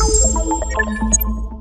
you